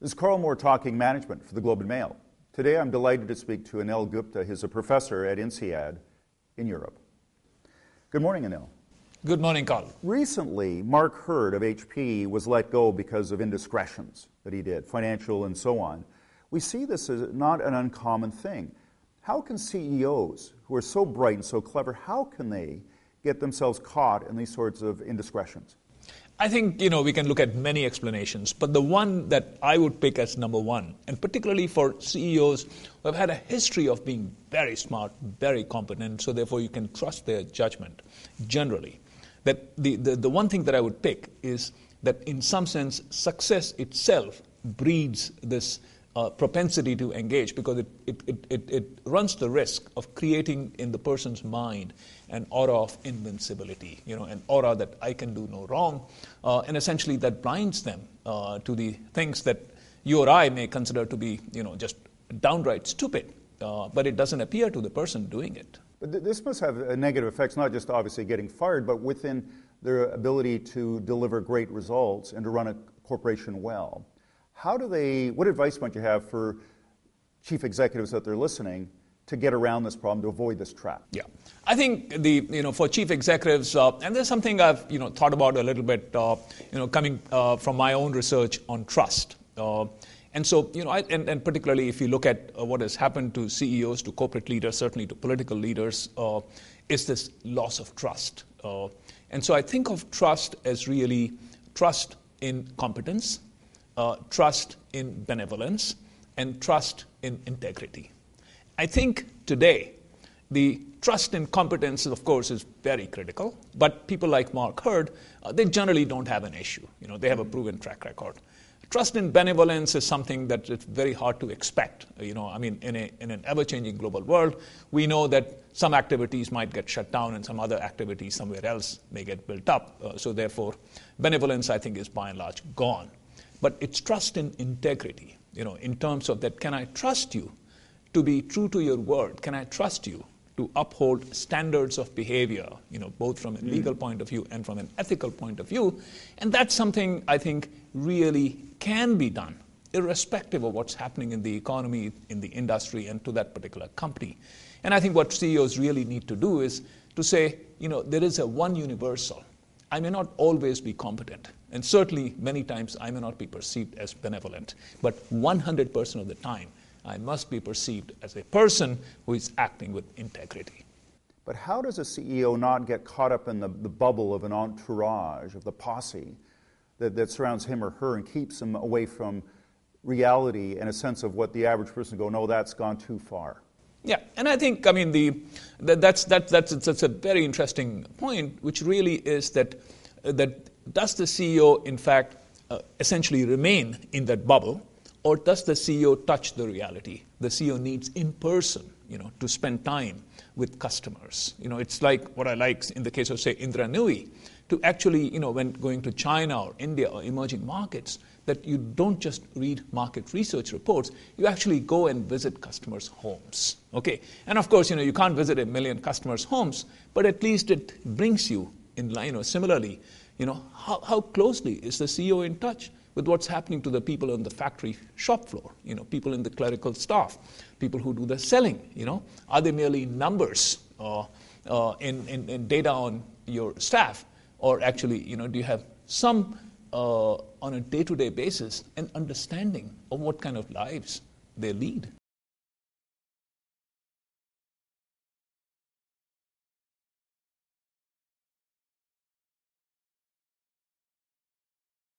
This is Karl Moore talking management for the Globe and Mail. Today I'm delighted to speak to Anil Gupta. He's a professor at INSEAD in Europe. Good morning, Anil. Good morning, Karl. Recently, Mark Hurd of HP was let go because of indiscretions that he did, financial and so on. We see this as not an uncommon thing. How can CEOs who are so bright and so clever, how can they get themselves caught in these sorts of indiscretions? I think you know we can look at many explanations, but the one that I would pick as number one, and particularly for CEOs who have had a history of being very smart, very competent, so therefore you can trust their judgment. Generally, that the, the, the one thing that I would pick is that in some sense success itself breeds this uh, propensity to engage because it, it, it, it, runs the risk of creating in the person's mind an aura of invincibility, you know, an aura that I can do no wrong, uh, and essentially that blinds them uh, to the things that you or I may consider to be, you know, just downright stupid, uh, but it doesn't appear to the person doing it. But th- this must have negative effects, not just obviously getting fired, but within their ability to deliver great results and to run a corporation well. How do they, what advice might you have for chief executives that they're listening to get around this problem, to avoid this trap? Yeah. I think the, you know, for chief executives, uh, and there's something I've, you know, thought about a little bit, uh, you know, coming uh, from my own research on trust. Uh, and so, you know, I, and, and, particularly if you look at uh, what has happened to CEOs, to corporate leaders, certainly to political leaders, uh, is this loss of trust. and so I think of trust as really trust in competence, uh, trust in benevolence, and trust in integrity. I think today the trust in competence, of course, is very critical. But people like Mark Hurd, uh, they generally don't have an issue. You know, they have a proven track record. Trust in benevolence is something that it's very hard to expect. You know, I mean, in, a, in an ever-changing global world, we know that some activities might get shut down and some other activities somewhere else may get built up. Uh, so therefore, benevolence, I think, is by and large gone. But it's trust in integrity, you know, in terms of that can I trust you to be true to your word? Can I trust you to uphold standards of behavior, you know, both from a mm. legal point of view and from an ethical point of view? And that's something I think really can be done, irrespective of what's happening in the economy, in the industry, and to that particular company. And I think what CEOs really need to do is to say, you know, there is a one universal. I may not always be competent. And certainly, many times, I may not be perceived as benevolent, but 100% of the time, I must be perceived as a person who is acting with integrity. But how does a CEO not get caught up in the, the bubble of an entourage, of the posse that, that surrounds him or her and keeps him away from reality and a sense of what the average person go, no, that's gone too far? Yeah, and I think, I mean, the, that, that's, that, that's, that's a very interesting point, which really is that, that does the CEO, in fact, uh, essentially remain in that bubble, or does the CEO touch the reality? The CEO needs in person, you know, to spend time with customers. You know, it's like what I like in the case of, say, Indra Nooyi, to actually, you know, when going to China or India or emerging markets, that you don't just read market research reports, you actually go and visit customers' homes. Okay? And of course, you know, you can't visit a million customers' homes, but at least it brings you in line, know, similarly you know, how, how closely is the CEO in touch with what's happening to the people on the factory shop floor, you know, people in the clerical staff, people who do the selling, you know? Are they merely numbers uh, uh, data on your staff? Or actually, you know, do you have some, uh, on a day-to-day basis, an understanding of what kind of lives they lead?